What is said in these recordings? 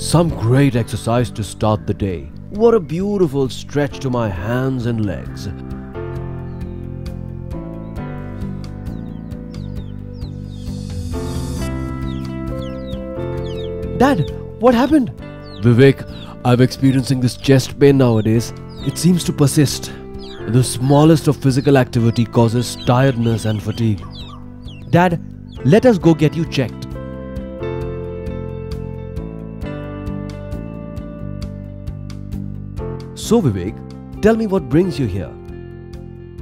Some great exercise to start the day. What a beautiful stretch to my hands and legs. Dad, what happened? Vivek, I'm experiencing this chest pain nowadays. It seems to persist. The smallest of physical activity causes tiredness and fatigue. Dad, let us go get you checked. So, Vivek, tell me what brings you here.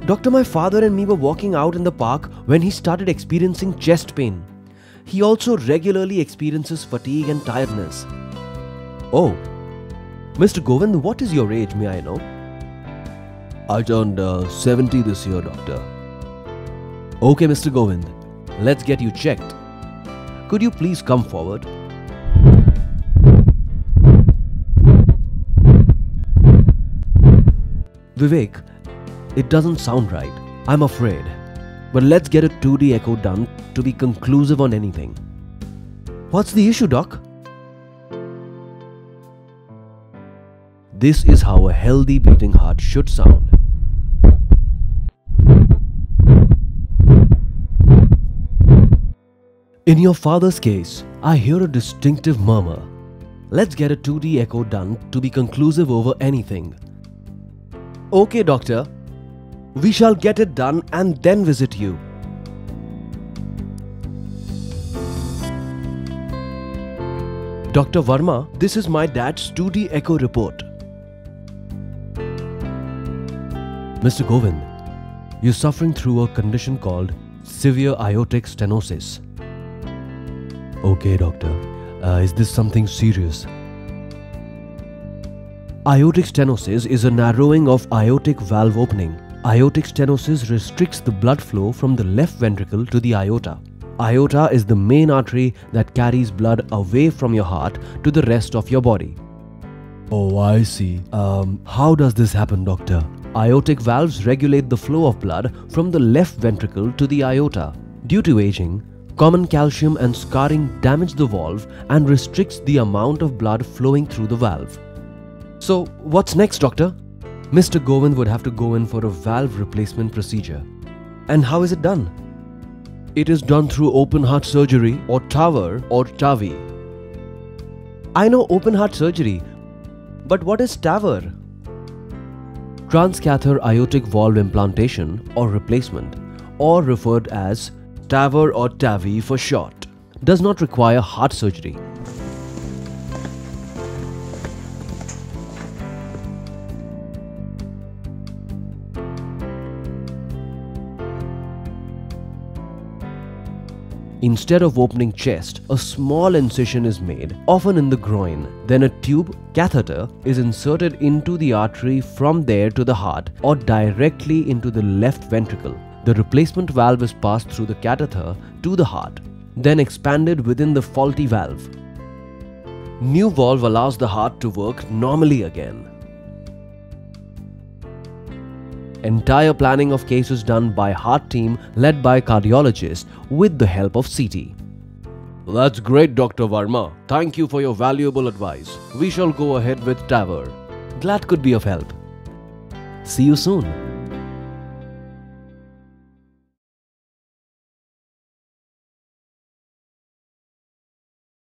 Doctor, my father and me were walking out in the park when he started experiencing chest pain. He also regularly experiences fatigue and tiredness. Oh, Mr. Govind, what is your age, may I know? I turned uh, 70 this year, doctor. Okay, Mr. Govind, let's get you checked. Could you please come forward? Vivek, it doesn't sound right. I'm afraid. But let's get a 2D echo done to be conclusive on anything. What's the issue, Doc? This is how a healthy beating heart should sound. In your father's case, I hear a distinctive murmur. Let's get a 2D echo done to be conclusive over anything. Okay, doctor. We shall get it done and then visit you. Dr. Verma, this is my dad's 2D echo report. Mr. Govind, you're suffering through a condition called severe aortic stenosis. Okay, doctor. Uh, is this something serious? Aortic stenosis is a narrowing of aortic valve opening. Aortic stenosis restricts the blood flow from the left ventricle to the aorta. Aorta is the main artery that carries blood away from your heart to the rest of your body. Oh, I see. Um, how does this happen, doctor? Aortic valves regulate the flow of blood from the left ventricle to the aorta. Due to aging, common calcium and scarring damage the valve and restricts the amount of blood flowing through the valve. So, what's next, doctor? Mr. Govind would have to go in for a valve replacement procedure. And how is it done? It is done through open heart surgery or TAVR or TAVI. I know open heart surgery, but what is TAVR? Transcatheter aortic valve implantation or replacement, or referred as TAVR or TAVI for short, does not require heart surgery. Instead of opening chest, a small incision is made, often in the groin. Then a tube catheter is inserted into the artery from there to the heart or directly into the left ventricle. The replacement valve is passed through the catheter to the heart, then expanded within the faulty valve. New valve allows the heart to work normally again. Entire planning of cases done by heart team led by cardiologist with the help of CT. That's great Dr. Varma. Thank you for your valuable advice. We shall go ahead with TAVR. Glad could be of help. See you soon.